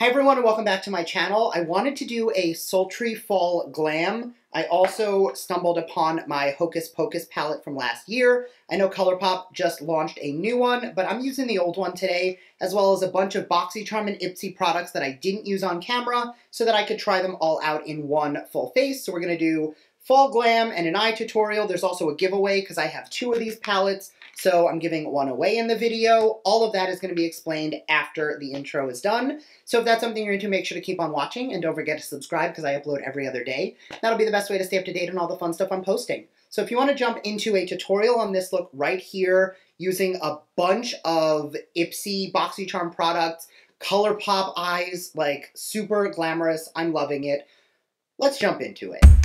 Hi everyone and welcome back to my channel. I wanted to do a sultry fall glam. I also stumbled upon my Hocus Pocus palette from last year. I know ColourPop just launched a new one, but I'm using the old one today, as well as a bunch of BoxyCharm and Ipsy products that I didn't use on camera, so that I could try them all out in one full face. So we're gonna do fall glam and an eye tutorial. There's also a giveaway because I have two of these palettes. So I'm giving one away in the video. All of that is going to be explained after the intro is done. So if that's something you're into, make sure to keep on watching and don't forget to subscribe because I upload every other day. That'll be the best way to stay up to date on all the fun stuff I'm posting. So if you want to jump into a tutorial on this look right here using a bunch of Ipsy BoxyCharm products, ColourPop eyes, like super glamorous, I'm loving it. Let's jump into it.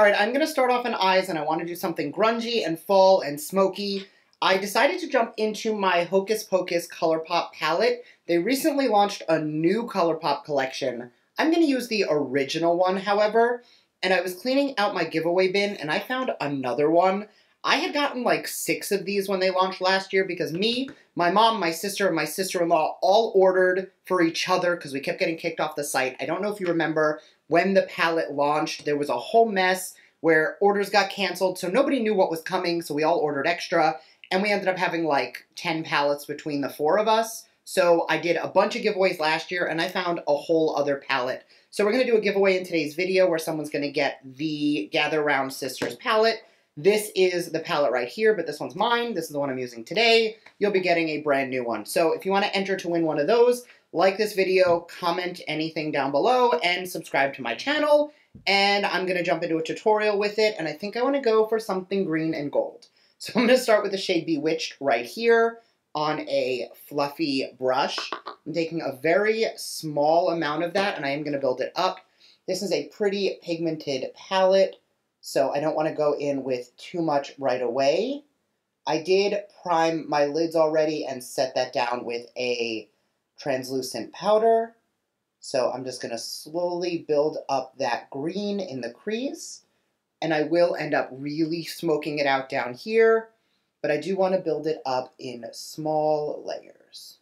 All right, I'm gonna start off in eyes and I wanna do something grungy and fall and smoky. I decided to jump into my Hocus Pocus ColourPop palette. They recently launched a new ColourPop collection. I'm gonna use the original one, however, and I was cleaning out my giveaway bin and I found another one. I had gotten like six of these when they launched last year because me, my mom, my sister, and my sister-in-law all ordered for each other because we kept getting kicked off the site. I don't know if you remember, when the palette launched, there was a whole mess where orders got canceled, so nobody knew what was coming, so we all ordered extra, and we ended up having like 10 palettes between the four of us. So I did a bunch of giveaways last year, and I found a whole other palette. So we're going to do a giveaway in today's video where someone's going to get the Gather Round Sisters palette. This is the palette right here, but this one's mine. This is the one I'm using today. You'll be getting a brand new one. So if you want to enter to win one of those, like this video, comment anything down below, and subscribe to my channel. And I'm going to jump into a tutorial with it, and I think I want to go for something green and gold. So I'm going to start with the shade Bewitched right here on a fluffy brush. I'm taking a very small amount of that, and I am going to build it up. This is a pretty pigmented palette, so I don't want to go in with too much right away. I did prime my lids already and set that down with a translucent powder. So I'm just going to slowly build up that green in the crease. And I will end up really smoking it out down here, but I do want to build it up in small layers.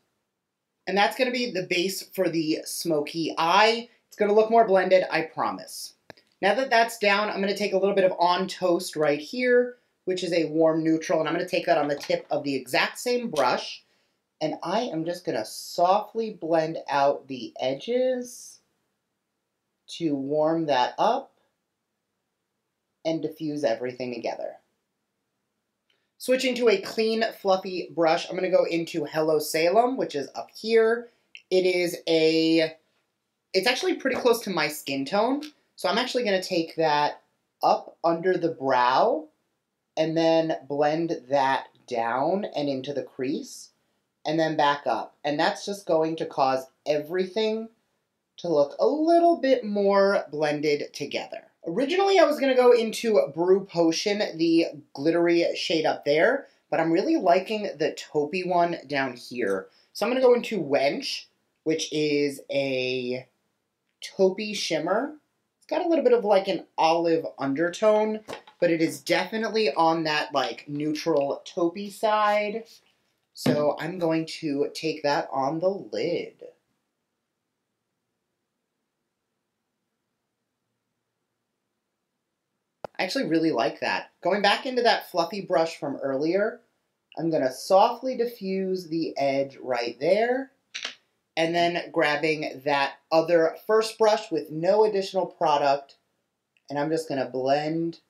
And that's going to be the base for the smoky eye. It's going to look more blended, I promise. Now that that's down, I'm going to take a little bit of On Toast right here, which is a warm neutral, and I'm going to take that on the tip of the exact same brush. And I am just going to softly blend out the edges to warm that up and diffuse everything together. Switching to a clean, fluffy brush, I'm going to go into Hello Salem, which is up here. It is a, it's actually pretty close to my skin tone. So I'm actually going to take that up under the brow and then blend that down and into the crease and then back up. And that's just going to cause everything to look a little bit more blended together. Originally, I was going to go into Brew Potion, the glittery shade up there, but I'm really liking the taupey one down here. So I'm going to go into Wench, which is a taupey shimmer. It's got a little bit of like an olive undertone, but it is definitely on that like neutral taupey side. So I'm going to take that on the lid. I actually really like that. Going back into that fluffy brush from earlier, I'm going to softly diffuse the edge right there. And then grabbing that other first brush with no additional product, and I'm just going to blend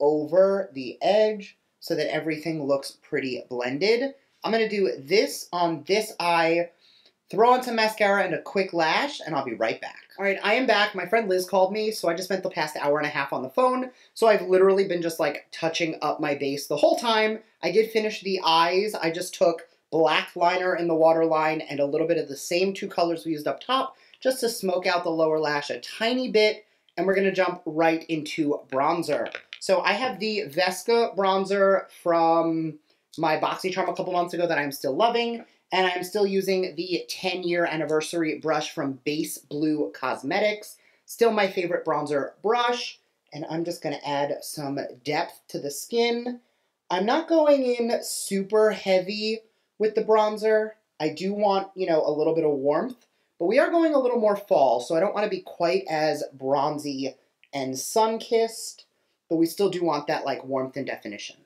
over the edge so that everything looks pretty blended. I'm going to do this on this eye, throw on some mascara and a quick lash, and I'll be right back. All right, I am back. My friend Liz called me, so I just spent the past hour and a half on the phone. So I've literally been just like touching up my base the whole time. I did finish the eyes. I just took black liner in the waterline and a little bit of the same two colors we used up top just to smoke out the lower lash a tiny bit. And we're to jump right into bronzer. So I have the Vesca bronzer from my BoxyCharm a couple months ago that I'm still loving, and I'm still using the 10 year anniversary brush from Base Blue Cosmetics. Still my favorite bronzer brush, And I'm just going to add some depth to the skin. I'm not going in super heavy with the bronzer. I do want, you know, a little bit of warmth, but we are going a little more fall, so I don't want to be quite as bronzy and sun-kissed, but we still do want that, like, warmth and definition.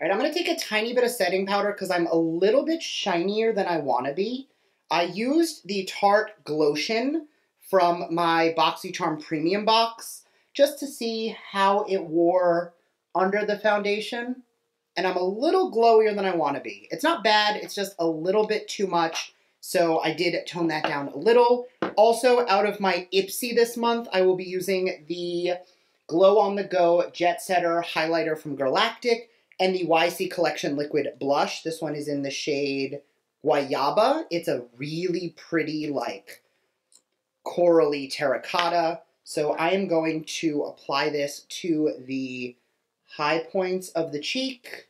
All right, I'm going to take a tiny bit of setting powder because I'm a little bit shinier than I want to be. I used the Tarte Glotion from my BoxyCharm Premium box just to see how it wore under the foundation. And I'm a little glowier than I want to be. It's not bad, it's just a little bit too much. So I did tone that down a little. Also, out of my Ipsy this month, I will be using the Glow on the Go Jet Setter Highlighter from Galactic and the YC Collection Liquid Blush. This one is in the shade Guayaba. It's a really pretty, like, corally terracotta. So I am going to apply this to the high points of the cheek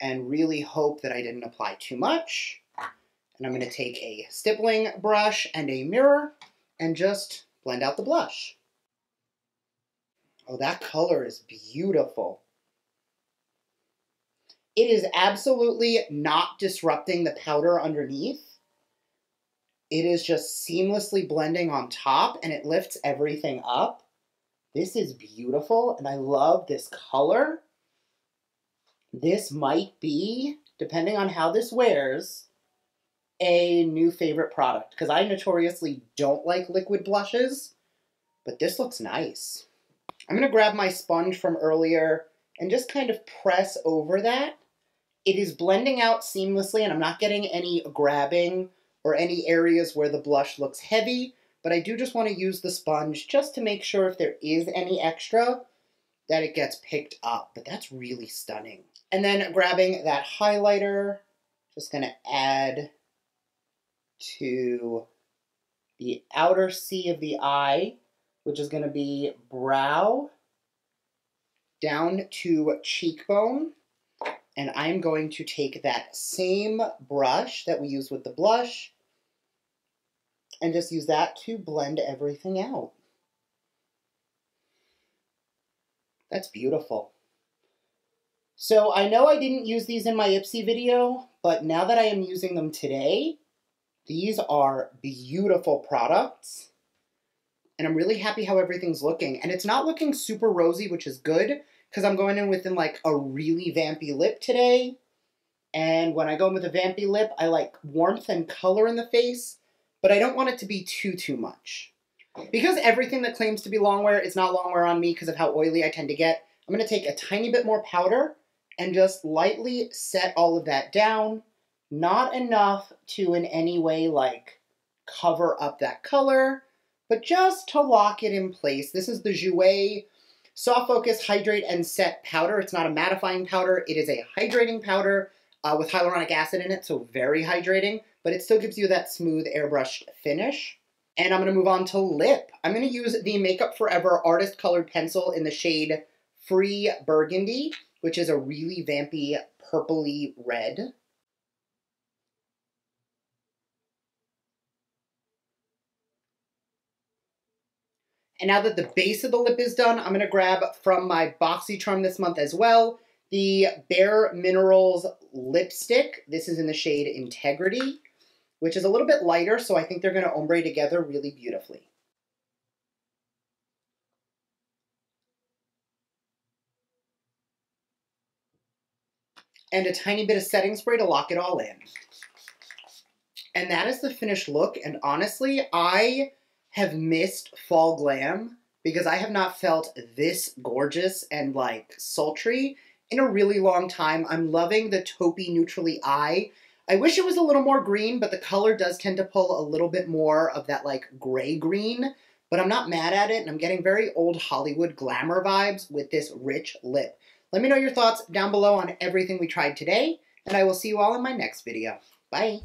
and really hope that I didn't apply too much. And I'm going to take a stippling brush and a mirror and just blend out the blush. Oh, that color is beautiful. It is absolutely not disrupting the powder underneath. It is just seamlessly blending on top and it lifts everything up. This is beautiful and I love this color. This might be, depending on how this wears, a new favorite product because I notoriously don't like liquid blushes, but this looks nice. I'm going to grab my sponge from earlier and just kind of press over that it is blending out seamlessly and I'm not getting any grabbing or any areas where the blush looks heavy, but I do just want to use the sponge just to make sure if there is any extra that it gets picked up, but that's really stunning. And then grabbing that highlighter, just going to add to the outer C of the eye, which is going to be brow down to cheekbone. And I'm going to take that same brush that we used with the blush and just use that to blend everything out. That's beautiful. So I know I didn't use these in my Ipsy video, but now that I am using them today, these are beautiful products. And I'm really happy how everything's looking. And it's not looking super rosy, which is good, because I'm going in within like a really vampy lip today. And when I go in with a vampy lip, I like warmth and color in the face, but I don't want it to be too, too much. Because everything that claims to be long wear is not long wear on me because of how oily I tend to get, I'm going to take a tiny bit more powder and just lightly set all of that down. Not enough to in any way like cover up that color, but just to lock it in place. This is the Jouer Soft Focus Hydrate and Set Powder. It's not a mattifying powder. It is a hydrating powder uh, with hyaluronic acid in it, so very hydrating, but it still gives you that smooth airbrushed finish. And I'm going to move on to lip. I'm going to use the Makeup Forever Artist Colored Pencil in the shade Free Burgundy, which is a really vampy purpley red. And now that the base of the lip is done, I'm going to grab from my BoxyCharm this month as well, the Bare Minerals lipstick. This is in the shade Integrity, which is a little bit lighter, so I think they're going to ombre together really beautifully. And a tiny bit of setting spray to lock it all in. And that is the finished look, and honestly, I have missed fall glam because I have not felt this gorgeous and like sultry in a really long time. I'm loving the taupey neutrally eye. I wish it was a little more green, but the color does tend to pull a little bit more of that like gray green, but I'm not mad at it and I'm getting very old Hollywood glamour vibes with this rich lip. Let me know your thoughts down below on everything we tried today, and I will see you all in my next video. Bye!